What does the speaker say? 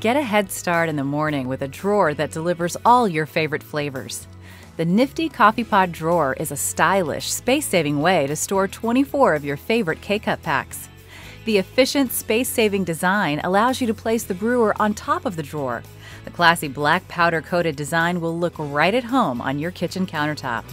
Get a head start in the morning with a drawer that delivers all your favorite flavors. The nifty coffee pod drawer is a stylish, space saving way to store 24 of your favorite K Cup packs. The efficient, space saving design allows you to place the brewer on top of the drawer. The classy black powder coated design will look right at home on your kitchen countertop.